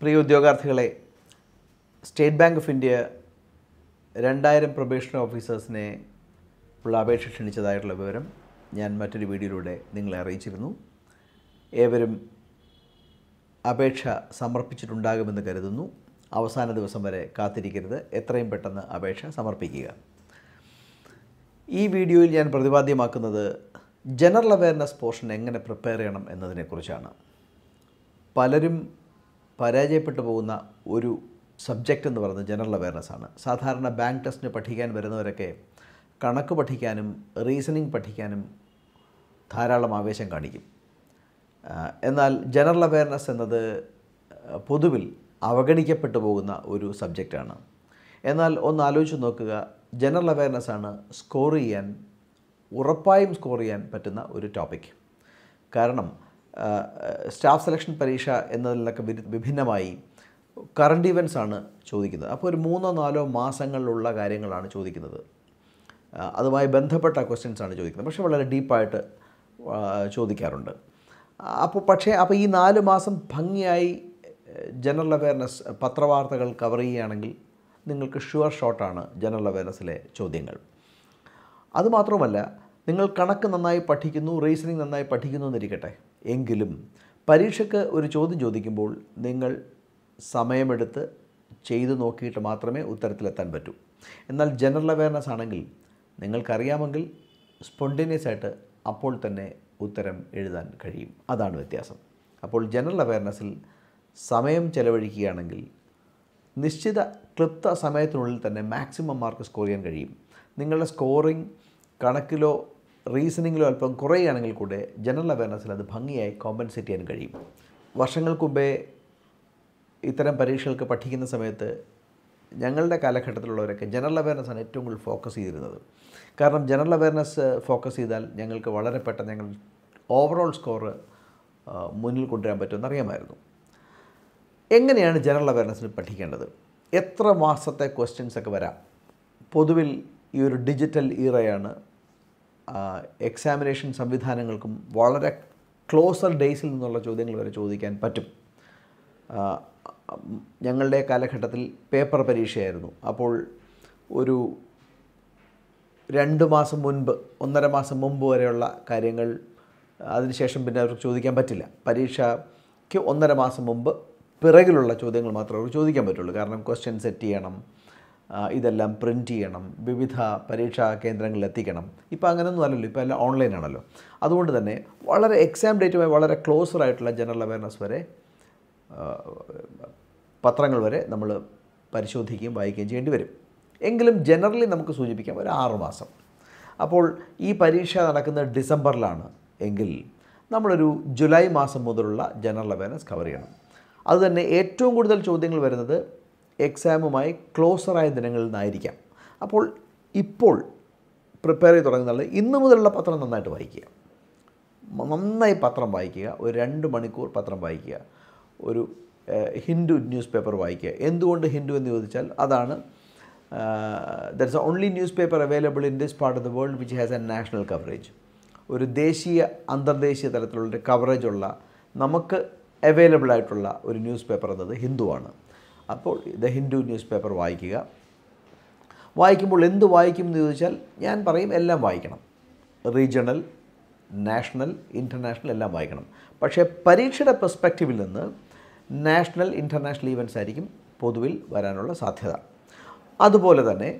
പ്രിയ ഉദ്യോഗാർത്ഥികളെ State Bank of India രണ്ടായിരം probation ഓഫീസേഴ്സിനെ ഉള്ള അപേക്ഷ ക്ഷണിച്ചതായിട്ടുള്ള വിവരം ഞാൻ മറ്റൊരു വീഡിയോയിലൂടെ നിങ്ങളെ അറിയിച്ചിരുന്നു. ഏവരും അപേക്ഷ സമർപ്പിച്ചിട്ടുണ്ടാകുമെന്ന് കരുതുന്നു. അവസാന ദിവസം വരെ കാത്തിരിക്കരുത്. എത്രയും പെട്ടെന്ന് അപേക്ഷ സമർപ്പിക്കുക. ഈ വീഡിയോയിൽ ഞാൻ പ്രതിപാദ്യമാക്കുന്നത് ജനറൽ അവയർനെസ് പോർഷൻ എങ്ങനെ പ്രിപ്പയർ ചെയ്യണം എന്നതിനെക്കുറിച്ചാണ്. പലരും പരാജയപ്പെട്ടു പോകുന്ന ഒരു സബ്ജക്റ്റ് എന്ന് പറയുന്നത് ജനറൽ അവയർനെസ് ആണ് സാധാരണ ബാങ്ക് ടെസ്റ്റിന് പഠിക്കാൻ വരുന്നവരൊക്കെ കണക്ക് പഠിക്കാനും റീസണിങ് പഠിക്കാനും ധാരാളം ആവേശം കാണിക്കും. എന്നാൽ ജനറൽ അവയർനെസ് എന്നത് പൊതുവിൽ അവഗണിക്കപ്പെട്ടു പോകുന്ന ഒരു സബ്ജക്റ്റാണ്. എന്നാൽ ഒന്ന് ആലോചിച്ച് നോക്കുക ജനറൽ അവയർനെസ് ആണ് സ്കോർ ചെയ്യാൻ ഉറപ്പായും സ്കോർ ചെയ്യാൻ പറ്റുന്ന ഒരു ടോപ്പിക്. കാരണം സ്റ്റാഫ് സെലക്ഷൻ പരീക്ഷ എന്നതിലൊക്കെ വിഭിന്നമായി കറണ്ട് ഇവൻസ് ആണ് ചോദിക്കുന്നത്. അപ്പോൾ ഒരു മൂന്നോ നാലോ മാസങ്ങളിലുള്ള കാര്യങ്ങളാണ് ചോദിക്കുന്നത്. അതുമായി ബന്ധപ്പെട്ട ക്വസ്റ്റ്യൻസ് ആണ് ചോദിക്കുന്നത്. പക്ഷേ വളരെ ഡീപ്പായിട്ട് ചോദിക്കാറുണ്ട്. അപ്പോൾ പക്ഷേ അപ്പോൾ ഈ നാല് മാസം ഭംഗിയായി ജനറൽ അവയർനെസ് പത്രവാർത്തകൾ കവർ ചെയ്യുകയാണെങ്കിൽ നിങ്ങൾക്ക് ഷുവർ ഷോട്ടാണ് ജനറൽ അവയർനെസ്സിലെ ചോദ്യങ്ങൾ. അതുമാത്രമല്ല നിങ്ങൾ കണക്ക് നന്നായി പഠിക്കുന്നു റീസണിങ് നന്നായി പഠിക്കുന്നു എന്നിരിക്കട്ടെ. എങ്കിലും പരീക്ഷയ്ക്ക് ഒരു ചോദ്യം ചോദിക്കുമ്പോൾ നിങ്ങൾ സമയമെടുത്ത് ചെയ്തു നോക്കിയിട്ട് മാത്രമേ ഉത്തരത്തിലെത്താൻ പറ്റൂ. എന്നാൽ ജനറൽ അവയർനെസ് ആണെങ്കിൽ നിങ്ങൾക്കറിയാമെങ്കിൽ സ്പോണ്ടേനിയസ് ആയിട്ട് അപ്പോൾ തന്നെ ഉത്തരം എഴുതാൻ കഴിയും. അതാണ് വ്യത്യാസം. അപ്പോൾ ജനറൽ അവയർനെസ്സിൽ സമയം ചെലവഴിക്കുകയാണെങ്കിൽ നിശ്ചിത ക്ലിപ്ത സമയത്തിനുള്ളിൽ തന്നെ മാക്സിമം മാർക്ക് സ്കോർ ചെയ്യാൻ കഴിയും. നിങ്ങളുടെ സ്കോറിംഗ് കണക്കിലോ റീസണിങ്ങിലോ അല്പം കുറയുകയാണെങ്കിൽ കൂടെ ജനറൽ അവയർനെസ്സിൽ അത് ഭംഗിയായി കോമ്പൻസേറ്റ് ചെയ്യാൻ കഴിയും. വർഷങ്ങൾക്ക് മുമ്പേ ഇത്തരം പരീക്ഷകൾക്ക് പഠിക്കുന്ന സമയത്ത് ഞങ്ങളുടെ കാലഘട്ടത്തിലുള്ളവരൊക്കെ ജനറൽ അവയർനെസ്സാണ് ഏറ്റവും കൂടുതൽ ഫോക്കസ് ചെയ്തിരുന്നത്. കാരണം ജനറൽ അവയർനെസ് ഫോക്കസ് ചെയ്താൽ ഞങ്ങൾക്ക് വളരെ പെട്ടെന്ന് ഞങ്ങൾ ഓവറോൾ സ്കോർ മുന്നിൽ കൊണ്ടുവരാൻ പറ്റുമെന്ന് അറിയാമായിരുന്നു. എങ്ങനെയാണ് ജനറൽ അവയർനെസ്സിന് പഠിക്കേണ്ടത്? എത്ര മാസത്തെ ക്വസ്റ്റ്യൻസ് ഒക്കെ വരാം? പൊതുവിൽ ഈ ഒരു ഡിജിറ്റൽ ഈറയാണ് എക്സാമിനേഷൻ സംവിധാനങ്ങൾക്കും വളരെ ക്ലോസർ ഡേയ്സിൽ നിന്നുള്ള ചോദ്യങ്ങൾ വരെ ചോദിക്കാൻ പറ്റും. ഞങ്ങളുടെ കാലഘട്ടത്തിൽ പേപ്പർ പരീക്ഷയായിരുന്നു. അപ്പോൾ ഒരു രണ്ട് മാസം മുൻപ് ഒന്നര മാസം മുമ്പ് വരെയുള്ള കാര്യങ്ങൾ അതിനുശേഷം പിന്നെ അവർക്ക് ചോദിക്കാൻ പറ്റില്ല. പരീക്ഷയ്ക്ക് ഒന്നര മാസം മുമ്പ് പിറകിലുള്ള ചോദ്യങ്ങൾ മാത്രമേ അവർക്ക് ചോദിക്കാൻ പറ്റുള്ളൂ. കാരണം ക്വസ്റ്റ്യൻ സെറ്റ് ചെയ്യണം. ഇതെല്ലാം പ്രിന്റ് ചെയ്യണം വിവിധ പരീക്ഷാ കേന്ദ്രങ്ങളിൽ എത്തിക്കണം. ഇപ്പോൾ അങ്ങനെയൊന്നും അല്ലല്ലോ ഇപ്പോൾ എല്ലാം ഓൺലൈൻ ആണല്ലോ. അതുകൊണ്ട് തന്നെ വളരെ എക്സാം ഡേറ്റുമായി വളരെ ക്ലോസർ ആയിട്ടുള്ള ജനറൽ അവയർനെസ് വരെ പത്രങ്ങൾ വരെ നമ്മൾ പരിശോധിക്കുകയും വായിക്കുകയും ചെയ്യേണ്ടി വരും. എങ്കിലും ജനറലി നമുക്ക് സൂചിപ്പിക്കാം ഒരു ആറുമാസം അപ്പോൾ ഈ പരീക്ഷ നടക്കുന്നത് ഡിസംബറിലാണ് എങ്കിൽ നമ്മളൊരു ജൂലൈ മാസം മുതലുള്ള ജനറൽ അവയർനെസ് കവർ ചെയ്യണം. അതുതന്നെ ഏറ്റവും കൂടുതൽ ചോദ്യങ്ങൾ വരുന്നത് എക്സാമുമായി ക്ലോസറായ ദിനങ്ങളിൽ നിന്നായിരിക്കാം. അപ്പോൾ ഇപ്പോൾ പ്രിപ്പയർ ചെയ്ത് തുടങ്ങുന്നത് ഇന്ന് മുതലുള്ള പത്രം നന്നായിട്ട് വായിക്കുക. നന്നായി പത്രം വായിക്കുക. ഒരു രണ്ട് മണിക്കൂർ പത്രം വായിക്കുക. ഒരു ഹിന്ദു ന്യൂസ് പേപ്പർ വായിക്കുക. എന്തുകൊണ്ട് ഹിന്ദു എന്ന് ചോദിച്ചാൽ അതാണ് there is only news paper available in this part of the world which has a national coverage ഒരു ദേശീയ അന്തർദേശീയ തലത്തിലുള്ള ഒരു കവറേജ് ഉള്ള നമുക്ക് അവൈലബിൾ ആയിട്ടുള്ള ഒരു ന്യൂസ് പേപ്പർ എന്നത് ഹിന്ദുവാണ്. അപ്പോൾ ദ ഹിന്ദു ന്യൂസ് പേപ്പർ വായിക്കുക. വായിക്കുമ്പോൾ എന്ത് വായിക്കും എന്ന് ചോദിച്ചാൽ ഞാൻ പറയും എല്ലാം വായിക്കണം. റീജിയണൽ നാഷണൽ ഇന്റർനാഷണൽ എല്ലാം വായിക്കണം. പക്ഷേ പരീക്ഷയുടെ പെർസ്പെക്റ്റീവിൽ നിന്ന് നാഷണൽ ഇന്റർനാഷണൽ ഈവൻസ് ആയിരിക്കും പൊതുവിൽ വരാനുള്ള സാധ്യത. അതുപോലെ തന്നെ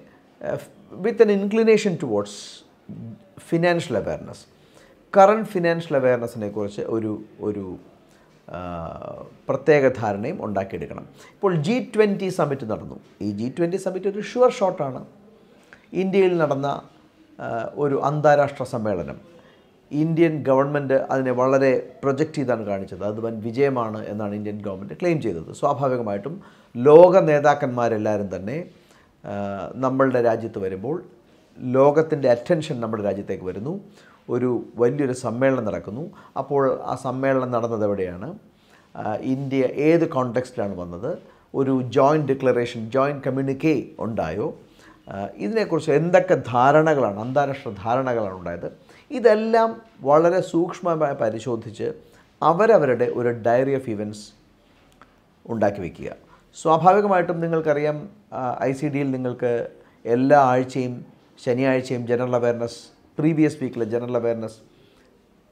with an inclination towards financial awareness current financial അവയർനെസ്സിനെ കുറിച്ച് ഒരു ഒരു പ്രത്യേക ധാരണയും ഉണ്ടാക്കിയെടുക്കണം. ഇപ്പോൾ ജി ട്വന്റി സമ്മിറ്റ് നടന്നു. ഈ ജി ട്വന്റി സമ്മിറ്റ് ഒരു ഷുവർ ഷോട്ടാണ് ഇന്ത്യയിൽ നടന്ന ഒരു അന്താരാഷ്ട്ര സമ്മേളനം. ഇന്ത്യൻ ഗവൺമെന്റ് അതിനെ വളരെ പ്രൊജക്റ്റ് ചെയ്താണ് കാണിച്ചത്. അത് വൻ വിജയമാണ് എന്നാണ് ഇന്ത്യൻ ഗവൺമെന്റ് ക്ലെയിം ചെയ്തത്. സ്വാഭാവികമായിട്ടും ലോക നേതാക്കന്മാരെല്ലാവരും തന്നെ നമ്മളുടെ രാജ്യത്ത് വരുമ്പോൾ ലോകത്തിന്റെ അറ്റൻഷൻ നമ്മുടെ രാജ്യത്തേക്ക് വരുന്നു. ഒരു വലിയൊരു സമ്മേളനം നടക്കുന്നു. അപ്പോൾ ആ സമ്മേളനം നടന്നത് എവിടെയാണ്? ഇന്ത്യ ഏത് കോണ്ടെക്സ്റ്റിലാണ് വന്നത്? ഒരു ജോയിന്റ് ഡിക്ലറേഷൻ ജോയിന്റ് കമ്മ്യൂണിക്കേ ഉണ്ടായോ? ഇതിനെക്കുറിച്ച് എന്തൊക്കെ ധാരണകളാണ് അന്താരാഷ്ട്ര ധാരണകളാണ് ഉണ്ടായത്? ഇതെല്ലാം വളരെ സൂക്ഷ്മമായി പരിശോധിച്ച് അവരവരുടെ ഒരു ഡയറി ഓഫ് ഇവന്റ്സ് ഉണ്ടാക്കി വയ്ക്കുക സ്വാഭാവികമായിട്ടും നിങ്ങൾക്കറിയാം ഐ സി ഡിയിൽ നിങ്ങൾക്ക് എല്ലാ ആഴ്ചയും ശനിയാഴ്ചയും ജനറൽ അവയർനെസ് പ്രീവിയസ് വീക്കിലെ ജനറൽ അവയർനെസ്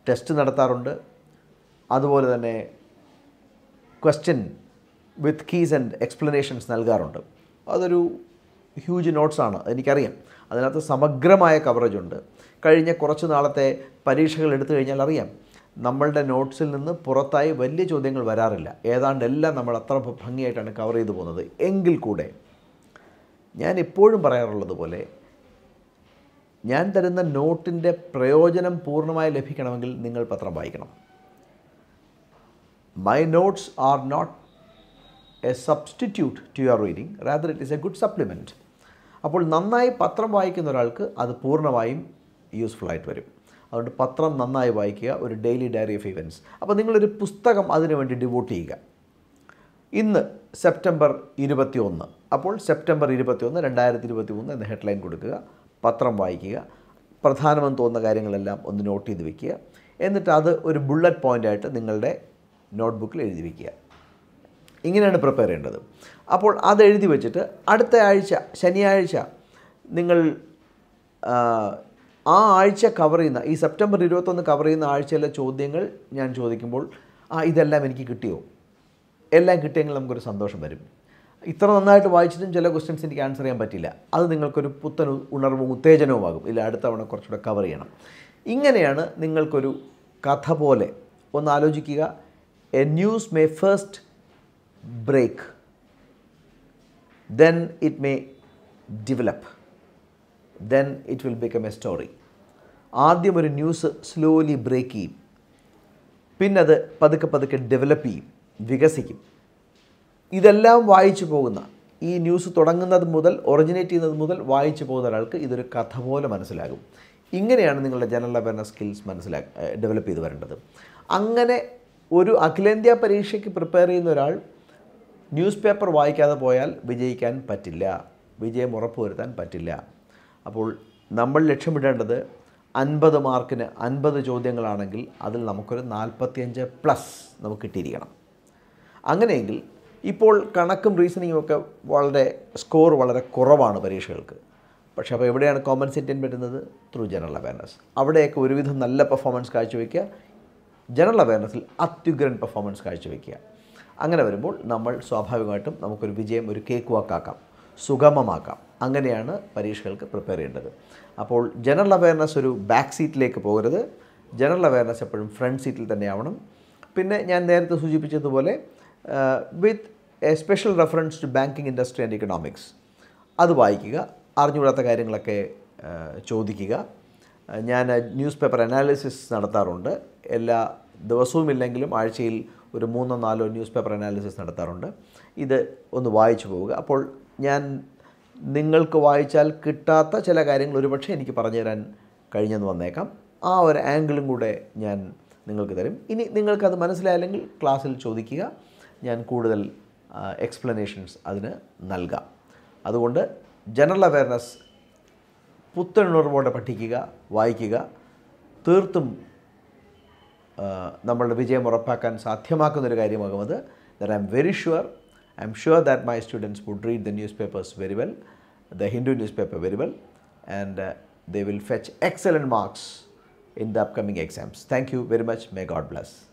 ടെസ്റ്റ് നടത്താറുണ്ട്. അതുപോലെ തന്നെ question with keys and explanations നൽകാറുണ്ട്. അതൊരു ഹ്യൂജ് നോട്ട്സാണ് എനിക്കറിയാം. അതിനകത്ത് സമഗ്രമായ കവറേജ് ഉണ്ട്. കഴിഞ്ഞ കുറച്ച് നാളത്തെ പരീക്ഷകൾ എടുത്തു കഴിഞ്ഞാൽ അറിയാം നമ്മളുടെ നോട്ട്സിൽ നിന്ന് പുറത്തായി വലിയ ചോദ്യങ്ങൾ വരാറില്ല. ഏതാണ്ട് എല്ലാം നമ്മൾ അത്ര ഭംഗിയായിട്ടാണ് കവർ ചെയ്തു പോകുന്നത്. എങ്കിൽ കൂടെ ഞാൻ എപ്പോഴും പറയാറുള്ളത് പോലെ ഞാൻ തരുന്ന നോട്ടിന്റെ പ്രയോജനം പൂർണമായി ലഭിക്കണമെങ്കിൽ നിങ്ങൾ പത്രം വായിക്കണം. My notes are not a substitute to your reading rather it is a good supplement അപ്പോൾ നന്നായി പത്രം വായിക്കുന്ന ഒരാൾക്ക് അത് പൂർണമായും യൂസ്ഫുൾ ആയിട്ട് വരും. അതുകൊണ്ട് പത്രം നന്നായി വായിക്കുക ഒരു ഡെയിലി ഡയറി ഓഫ് ഇവന്റ്സ് അപ്പോൾ നിങ്ങളൊരു പുസ്തകം അതിനുവേണ്ടി ഡിവോട്ട് ചെയ്യുക. ഇന്ന് സെപ്റ്റംബർ ഇരുപത്തി ഒന്ന് അപ്പോൾ സെപ്റ്റംബർ ഇരുപത്തി ഒന്ന് രണ്ടായിരത്തി ഇരുപത്തി മൂന്ന് എന്ന ഹെഡ്ലൈൻ കൊടുക്കുക. പത്രം വായിക്കുക പ്രധാനമെന്ന് തോന്നുന്ന കാര്യങ്ങളെല്ലാം ഒന്ന് നോട്ട് ചെയ്ത് വെക്കുക. എന്നിട്ട് അത് ഒരു ബുള്ളറ്റ് പോയിന്റായിട്ട് നിങ്ങളുടെ നോട്ട്ബുക്കിൽ എഴുതി വയ്ക്കുക ഇങ്ങനെയാണ് പ്രിപ്പയർ ചെയ്യേണ്ടത്. അപ്പോൾ അത് എഴുതി വെച്ചിട്ട് അടുത്ത ആഴ്ച ശനിയാഴ്ച നിങ്ങൾ ആ ആഴ്ച കവർ ചെയ്യുന്ന ഈ സെപ്റ്റംബർ ഇരുപത്തൊന്ന് കവർ ചെയ്യുന്ന ആഴ്ചയിലെ ചോദ്യങ്ങൾ ഞാൻ ചോദിക്കുമ്പോൾ ആ ഇതെല്ലാം എനിക്ക് കിട്ടിയോ? എല്ലാം കിട്ടിയെങ്കിൽ നമുക്കൊരു സന്തോഷം വരും. ഇത്ര നന്നായിട്ട് വായിച്ചിട്ടും ചില ക്വസ്റ്റ്യൻസ് എനിക്ക് ആൻസർ ചെയ്യാൻ പറ്റില്ല. അത് നിങ്ങൾക്കൊരു പുത്തൻ ഉണർവും ഉത്തേജനവുമാകും ഇല്ല അടുത്ത തവണ കുറച്ചുകൂടെ കവർ ചെയ്യണം. ഇങ്ങനെയാണ് നിങ്ങൾക്കൊരു കഥ പോലെ ഒന്ന് ആലോചിക്കുക. A news may first break then it may develop then it will become a story ആദ്യം ഒരു ന്യൂസ് സ്ലോലി ബ്രേക്ക് ചെയ്യും. പിന്നെ അത് പതുക്കെ പതുക്കെ ഡെവലപ്പ് ചെയ്യും വികസിക്കും. ഇതെല്ലാം വായിച്ചു പോകുന്ന ഈ ന്യൂസ് തുടങ്ങുന്നത് മുതൽ ഒറിജിനേറ്റ് ചെയ്യുന്നത് മുതൽ വായിച്ചു പോകുന്ന ഒരാൾക്ക് ഇതൊരു കഥ പോലെ മനസ്സിലാകും. ഇങ്ങനെയാണ് നിങ്ങളുടെ ജനറൽ അവയർനെസ് സ്കിൽസ് മനസ്സിലാ ഡെവലപ്പ് ചെയ്ത് വരേണ്ടത്. അങ്ങനെ ഒരു അഖിലേന്ത്യാ പരീക്ഷയ്ക്ക് പ്രിപ്പയർ ചെയ്യുന്ന ഒരാൾ ന്യൂസ് പേപ്പർ വായിക്കാതെ പോയാൽ വിജയിക്കാൻ പറ്റില്ല. വിജയം ഉറപ്പുവരുത്താൻ പറ്റില്ല. അപ്പോൾ നമ്മൾ ലക്ഷ്യമിടേണ്ടത് അൻപത് മാർക്കിന് അൻപത് ചോദ്യങ്ങളാണെങ്കിൽ അതിൽ നമുക്കൊരു നാൽപ്പത്തിയഞ്ച് പ്ലസ് നമുക്ക് കിട്ടിയിരിക്കണം. അങ്ങനെയെങ്കിൽ ഇപ്പോൾ കണക്കും റീസണിങ്ങും ഒക്കെ വളരെ സ്കോർ വളരെ കുറവാണ് പരീക്ഷകൾക്ക്. പക്ഷേ അപ്പോൾ എവിടെയാണ് കോമൺ സെന്റിൻ പറ്റുന്നത്? ത്രൂ ജനറൽ അവയർനെസ് അവിടെയൊക്കെ ഒരുവിധം നല്ല പെർഫോമൻസ് കാഴ്ചവെക്കുക ജനറൽ അവയർനെസ്സിൽ അത്യുഗ്രൻ പെർഫോമൻസ് കാഴ്ചവെക്കുക അങ്ങനെ വരുമ്പോൾ നമ്മൾ സ്വാഭാവികമായിട്ടും നമുക്കൊരു വിജയം ഒരു കേക്ക് വാക്കാക്കാം സുഗമമാക്കാം. അങ്ങനെയാണ് പരീക്ഷകൾക്ക് പ്രിപ്പയർ ചെയ്യേണ്ടത്. അപ്പോൾ ജനറൽ അവയർനെസ് ഒരു ബാക്ക് സീറ്റിലേക്ക് പോകരുത്. ജനറൽ അവയർനെസ് എപ്പോഴും ഫ്രണ്ട് സീറ്റിൽ തന്നെ തന്നെയാവണം പിന്നെ ഞാൻ നേരത്തെ സൂചിപ്പിച്ചതുപോലെ with a special reference to banking industry and economics അത് വായിക്കുക അറിഞ്ഞുകൂടാത്ത കാര്യങ്ങളൊക്കെ ചോദിക്കുക. ഞാൻ ന്യൂസ് പേപ്പർ അനാലിസിസ് നടത്താറുണ്ട്. എല്ലാ ദിവസവും ഇല്ലെങ്കിലും ആഴ്ചയിൽ ഒരു മൂന്നോ നാലോ ന്യൂസ് പേപ്പർ അനാലിസിസ് നടത്താറുണ്ട്. ഇത് ഒന്ന് വായിച്ചു പോവുക. അപ്പോൾ ഞാൻ നിങ്ങൾക്ക് വായിച്ചാൽ കിട്ടാത്ത ചില കാര്യങ്ങൾ ഒരുപക്ഷെ എനിക്ക് പറഞ്ഞു തരാൻ കഴിഞ്ഞെന്ന് വന്നേക്കാം. ആ ഒരു ആംഗിളും കൂടെ ഞാൻ നിങ്ങൾക്ക് തരും. ഇനി നിങ്ങൾക്കത് മനസ്സിലായില്ലെങ്കിൽ ക്ലാസ്സിൽ ചോദിക്കുക. ഞാൻ കൂടുതൽ എക്സ്പ്ലനേഷൻസ് അതിന് നൽകാം. അതുകൊണ്ട് ജനറൽ അവയർനെസ് പുത്തനുണർവോടെ പഠിക്കുക വായിക്കുക തീർത്തും നമ്മളുടെ വിജയം ഉറപ്പാക്കാൻ സാധ്യമാക്കുന്നൊരു കാര്യമാകും അത്. That I am very sure I am sure that my students would read the news papers very well the Hindu news paper very well and they will fetch excellent marks in the upcoming exams thank you very much may God bless.